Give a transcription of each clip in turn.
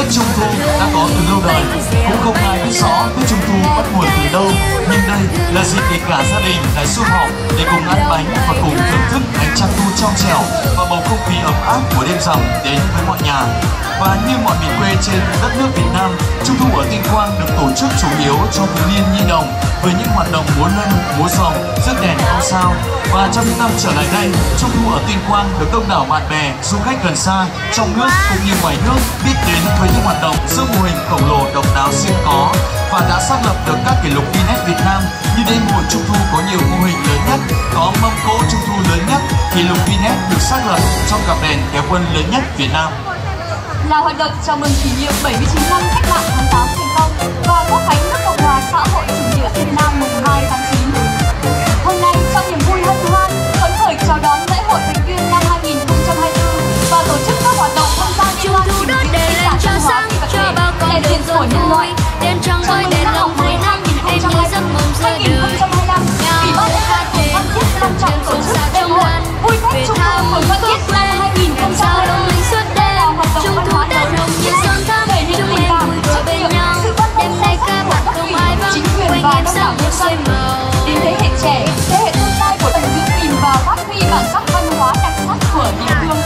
Tết Trung Thu đã có từ lâu đời. Cũng không ai biết rõ Tết Trung Thu bắt nguồn từ đâu, Nhưng đây là dịp để cả gia đình lại sum họp Để cùng ăn bánh và cùng thưởng thức ánh trăng thu trong trẻo Và bầu không khí áp của đêm rằm đến với mọi nhà và như mọi miền quê trên đất nước Việt Nam, Trung thu ở Tuyên Quang được tổ chức chủ yếu cho thiếu niên nhi đồng với những hoạt động múa lân, múa rồng, rước đèn ông sao. Và trong những năm trở lại đây, Trung thu ở Tuyên Quang được đông đảo bạn bè, du khách gần xa, trong nước cũng như ngoài nước biết đến với những hoạt động giữa mô hình khổng lồ độc đáo riêng có và đã xác lập được các kỷ lục Guinness Việt Nam như đêm hội Trung thu có nhiều mô hình lớn nhất, có mâm cỗ Trung thu lớn kỷ lục Guinness được xác lập trong cặp đèn kéo quân lớn nhất Việt Nam là hoạt động chào mừng kỷ niệm 79 năm cách mạng tháng 8 thành công và quốc khánh nước Cộng hòa xã hội chủ nghĩa Việt Nam mùng 2 tháng 9. Hôm nay trong niềm vui hân hoan, phấn khởi chào đón lễ hội thành viên năm 2024 và tổ chức các hoạt động tham gia liên hoan trình diễn di sản văn hóa phi vật thể, đại diện của nhân loại. Chào mừng năm Tết Trung thu phường Phan Thiết năm 2024 trung thu đã nồng như son thắm chúng em vui đùa bên nhau. Đêm nay ca bạn không ai vắng quanh em sao một soi màu. Đến thế hệ trẻ thế hệ tương lai của tận giữ gìn và phát huy bản sắc văn hóa đặc sắc của địa phương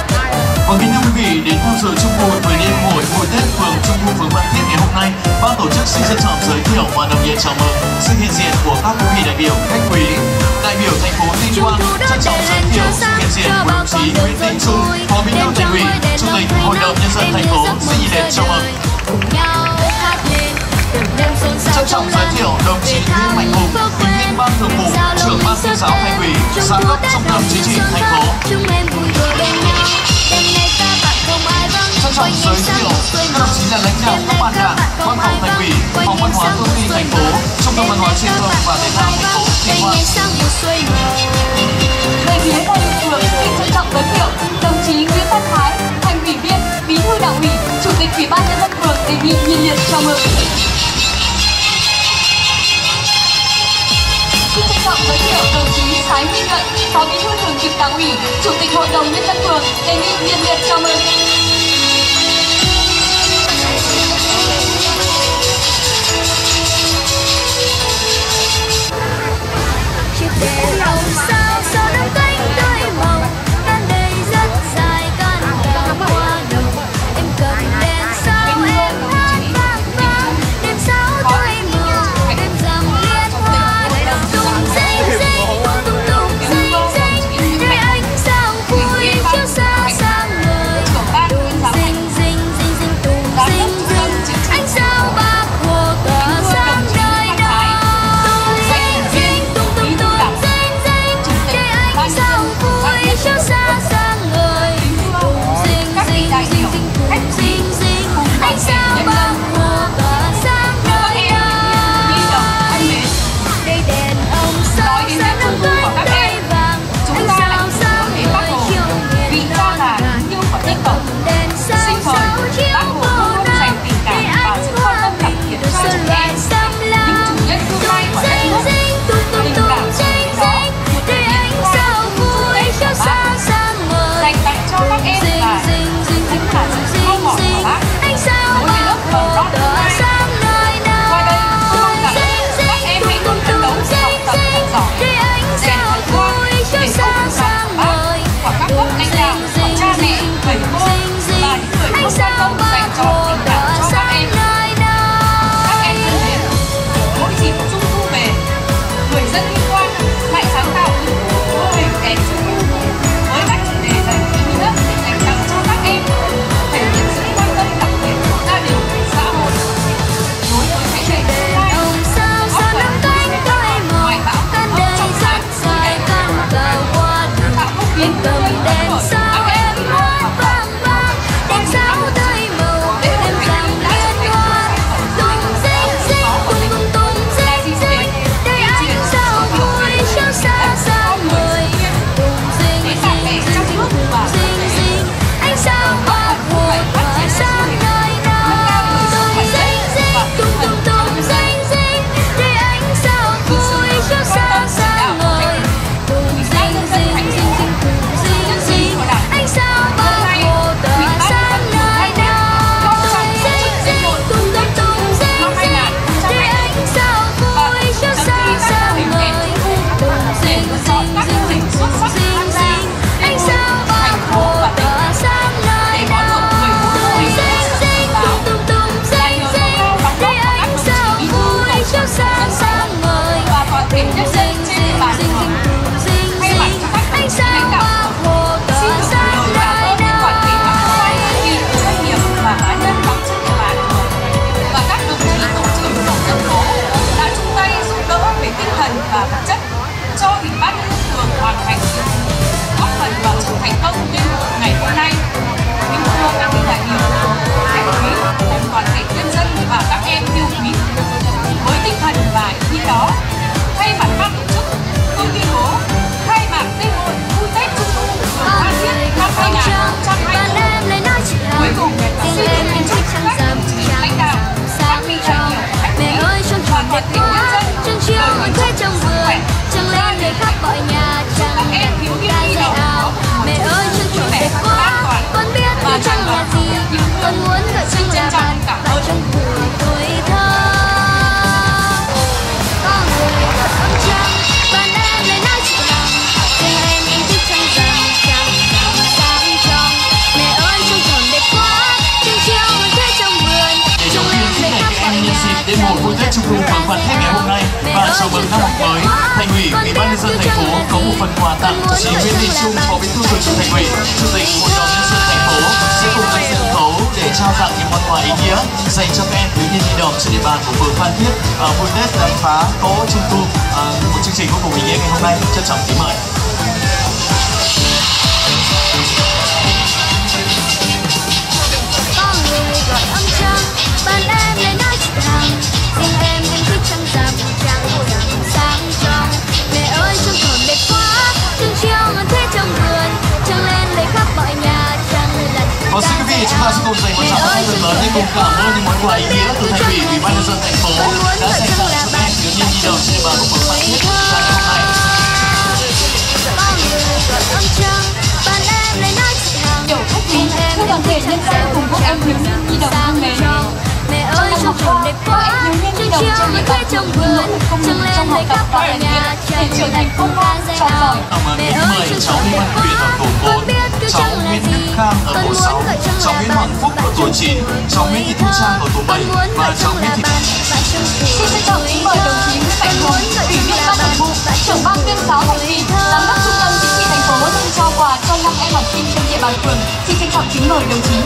và kính thưa quý vị đến tham dự chung vui với đêm hội hội Tết phường Trung thu phường Phan Thiết ngày hôm nay, ban tổ chức xin trân trọng giới thiệu và nồng nhiệt chào mừng sự hiện diện của các quý vị đại biểu khách quý đại biểu thành phố Tuyên Quang. Trân trọng chí Nguyễn phó bí thư thành ủy, chủ tịch hội đồng nhân dân thành phố xin nhiệt liệt chào mừng. Trân trọng giới thiệu đồng chí Nguyễn Mạnh Hùng, Ủy viên Ban Thường vụ, trưởng Ban tuyên giáo thành ủy, giám đốc trung tâm chính trị thành phố. Trân trọng giới thiệu các đồng chí là lãnh đạo các ban đảng, văn phòng thành ủy, phòng văn hóa thông tin thành phố, trung tâm văn hóa truyền thông và thể thao thành phố Tuyên Quang. Chào mừng. Xin trân trọng giới thiệu đồng chí Sái Minh Nhuận, phó bí thư thường trực đảng ủy, chủ tịch hội đồng nhân dân phường đề nghị nhiệt liệt chào mừng. chiếc đèn đô ủy ban nhân dân phường hoàn thành góp phần vào sự thành công như ngày hôm nay. Những cô các vị đại biểu thành quý cùng toàn thể nhân dân và các em yêu quý. Với tinh thần và ý nghĩa đó, thay mặt ban tổ chức tôi tuyên bố khai mạc lễ hội vui tết trung thu phường phan thiết năm 2020 cuối cùng xin kính chúc các đồng chí lãnh đạo, các vị đại biểu khách quý và toàn thể nhân dân, lời chúc sức khỏe. là gì muốn gọi chung là bạn bạn trong buổi tuổi thơ. Có người là âm trăng bạn em lại nói chuyện lòng. Tình em em thức trăng rằm trăng rằm sáng trong mẹ ơi trong tròn đẹp quá trăng chiếu mình thấy trong vườn. Trong em lại khắp mọi nhà đến mùa vui tết trung thu vắng mặt hết ngày hôm nay. và chào mừng năm học mới. Thành ủy ủy ban nhân dân thành phố có một phần quà tặng cho chị nguyễn thị trung phó bí thư thường trực thành ủy chủ tịch hội đồng nhân dân trao tặng những món quà ý nghĩa dành cho các em thiếu niên nhi đồng trên địa bàn của phường Phan Thiết. À, vui Tết khám phá cố trung thu, uh, một chương trình vô cùng ý nghĩa ngày hôm nay. Trân trọng kính mời. con người gọi âm cha bạn em lên sẽ cùng dành một tràng pháo thật lớn để cùng cảm ơn những món quà ý nghĩa từ Thành ủy, Ủy ban nhân dân thành phố đã dành tặng cho các em thiếu niên nhi đồng trên địa bàn của phường Phan Thiết trong ngày hôm nay. Kiểu khách quý, các đoàn thể nhân dân cùng các em thiếu niên nhi đồng mến. Mẹ ơi trăng học thơm đẹp các quá. trăng địa ngân bàn thế trong vườn không trăng lên và mọi rèn nhà trăng để trở thành công an tròn giỏi. Chào mừng đến 10 cháu Văn Quyền ở tổ 4, cháu Nguyễn Đức Khang ở tổ 6, cháu Nguyễn Hoàng Phúc ở tổ 9, cháu Nguyễn Thị Thu Trang ở tổ 7 và cháu Nguyễn Thị Xin trân trọng kính mời đồng chí Nguyễn Mạnh Hùng, Ủy viên Ban Thường vụ, trưởng ban tuyên giáo thành ủy, giám đốc trung tâm chính trị thành phố dâng trao quà cho năm em học sinh trên địa bàn phường. Xin trân trọng kính mời đồng chí.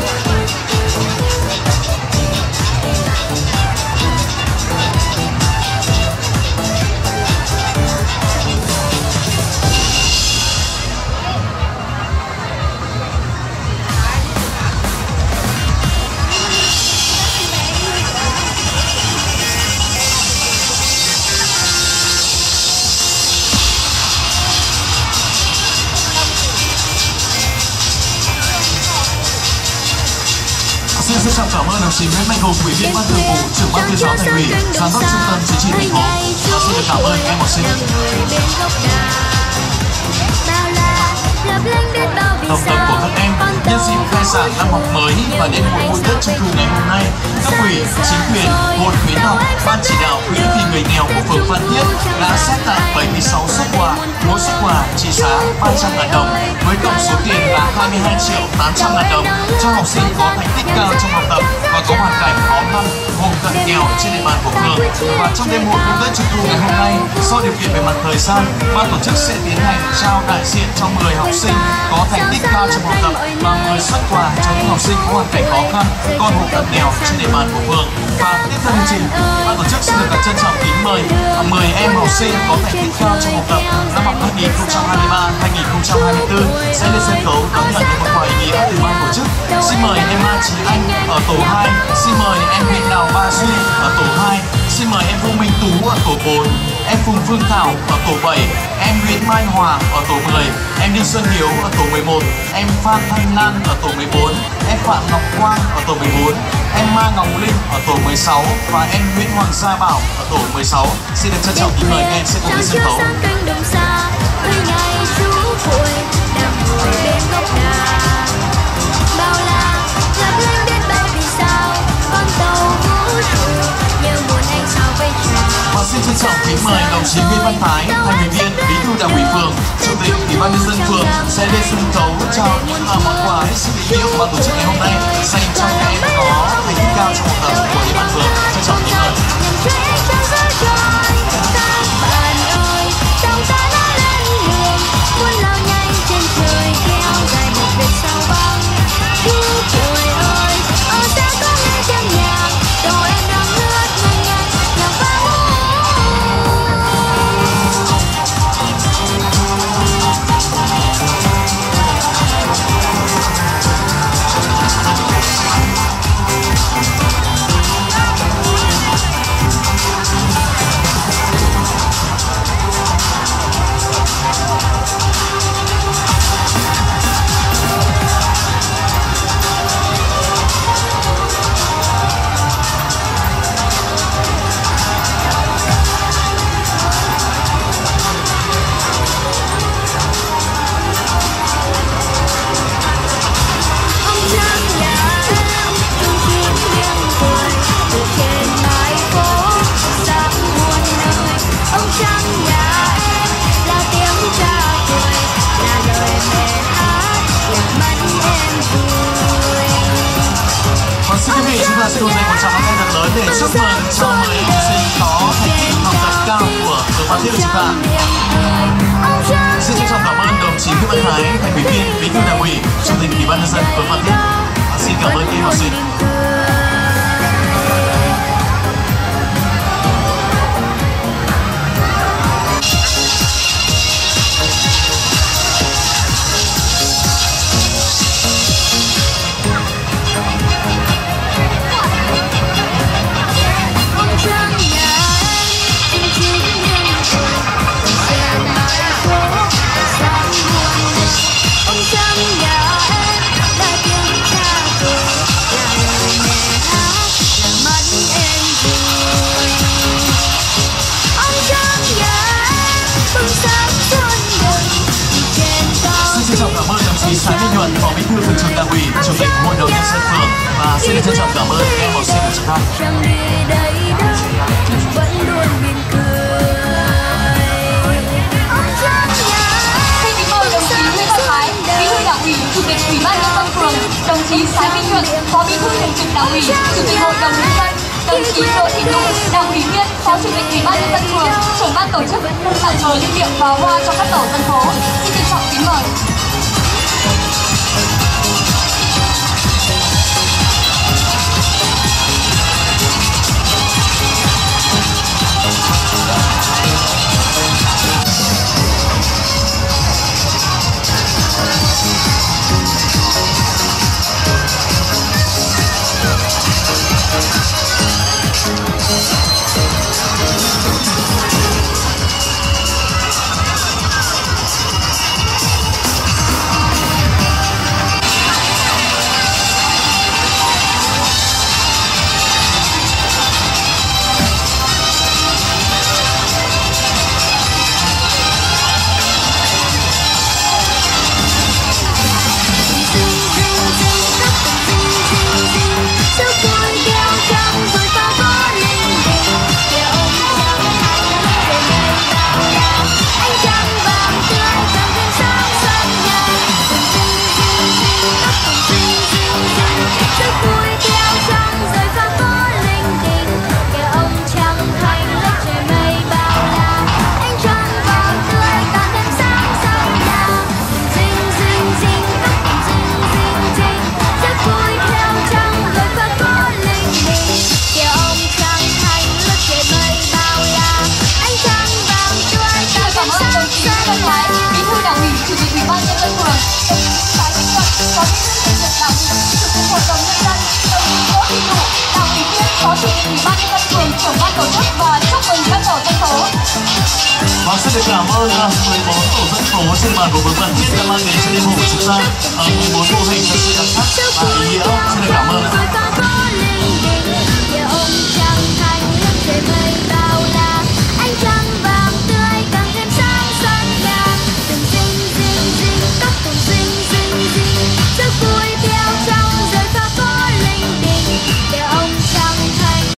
Ủy, giám đốc trung tâm chính trị thành phố. Và xin được cảm ơn em học sinh. Học tập của các em nhân dịp khai giảng năm học mới và đến buổi vui Tết Trung thu ngày hôm nay, cấp ủy, chính quyền, hội khuyến học, ban chỉ đạo quỹ vì người nghèo của phường Phan Thiết đã xét tặng 76 xuất quà, mỗi xuất quà trị giá 300 ngàn đồng với tổng số tiền là 22 triệu 800 ngàn đồng cho học sinh có thành tích cao trong học tập và có hoàn cảnh khó khăn, hộ cận nghèo trên địa bàn của phường. Và trong đêm hội vui Tết Trung thu ngày hôm nay, điều kiện về mặt thời gian, ban tổ chức sẽ tiến hành trao đại diện cho 10 học sinh có thành tích cao trong học tập và 10 xuất quà cho những học sinh có hoàn cảnh khó khăn, con hộ cận nghèo trên địa bàn của phường. Và tiếp theo chương trình, ban tổ chức xin được trân trọng kính mời 10 em học sinh có thành tích cao trong học tập năm học 2023-2024 sẽ lên sân khấu đón nhận những món quà ý nghĩa từ ban tổ chức. Xin mời em Ma Trí Anh ở tổ 2, xin mời em Nguyễn Đào Ba Duy ở tổ 2, xin mời em Vũ Minh Tú ở tổ 4, Phùng Phương Thảo ở tổ 7, em Nguyễn Mai Hòa ở tổ 10, em Đinh Xuân Hiếu ở tổ 11, em Phan Thanh Lan ở tổ 14, em Phạm Ngọc Quang ở tổ 14, em Ma Ngọc Linh ở tổ 16 và em Nguyễn Hoàng Gia Bảo ở tổ 16. Xin được trân trọng kính mời các em sẽ cùng lên sân khấu. Và xin trân trọng kính mời đồng chí Nguyễn Văn Thái, thành ủy viên, bí thư đảng ủy phường, chủ tịch ủy ban nhân dân phường sẽ lên sân khấu trao những uh, món quà hết sức ý nghĩa của ban tổ chức ngày hôm nay dành cho các em có thành tích cao trong học tập của địa bàn phường. Trân trọng kính mời. Để chúc mừng cho 10 em sinh. Xin được trân trọng cảm ơn các em học sinh của chúng ta. Vẫn luôn mỉm cười Ông kính mời đồng chí Nguyễn Văn Thái, bí thư đảng ủy, chủ tịch ủy ban nhân dân phường, đồng chí thái Minh Nhuận, phó bí thư thường trực đảng ủy, chủ tịch hội đồng nhân dân, đồng chí Đỗ Thị Nhung, đảng ủy viên, phó chủ tịch ủy ban nhân dân phường, trưởng ban tổ chức, tặng cờ lưu niệm và hoa cho các tổ dân phố. Xin trân trọng kính mời. Tổ chức và chúc mừng các tổ dân phố. Và xin được cảm ơn uh, 14 tổ dân phố trên địa bàn của Vườn Phan Thiết đã mang đến cho đêm hội của chúng ta uh, 14 mô hình thật sự đặc sắc và ý nghĩa. Xin được cảm ơn.